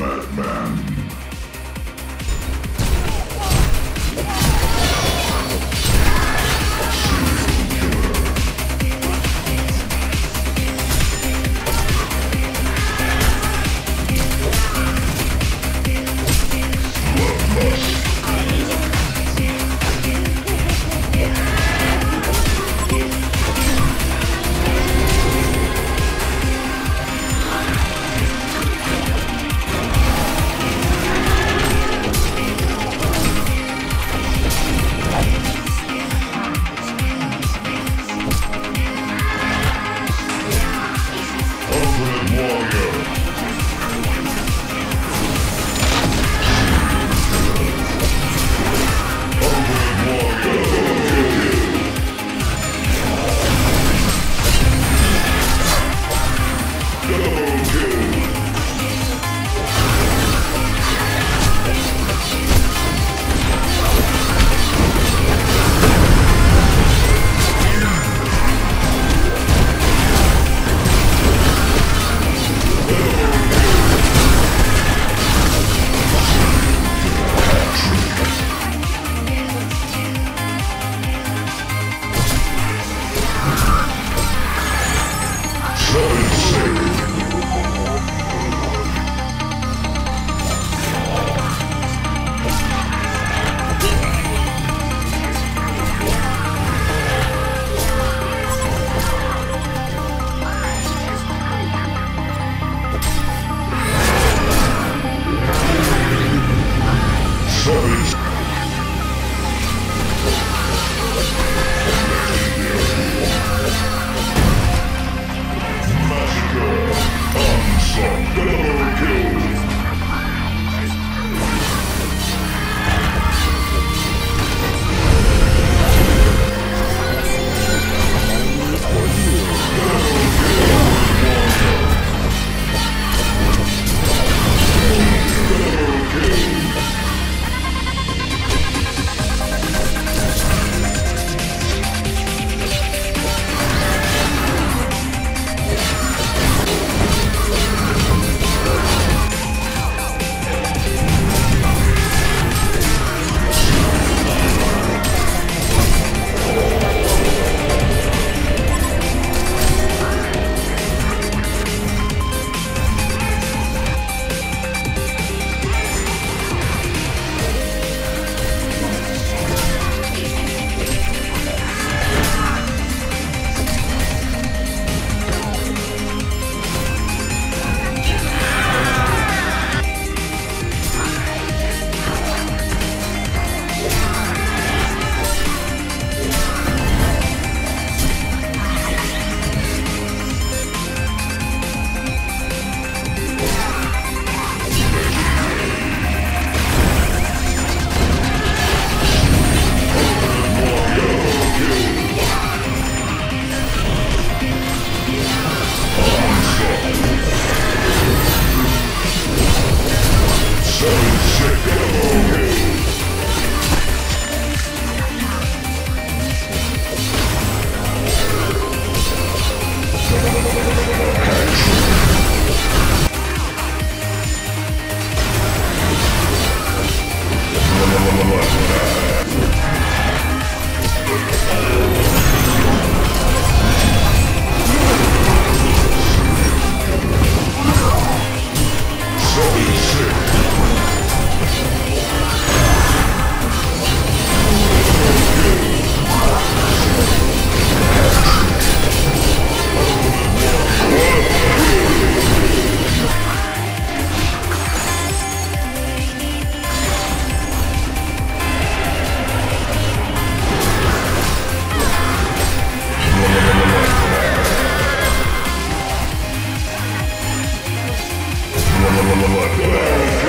Madman. Seven Bloodbath.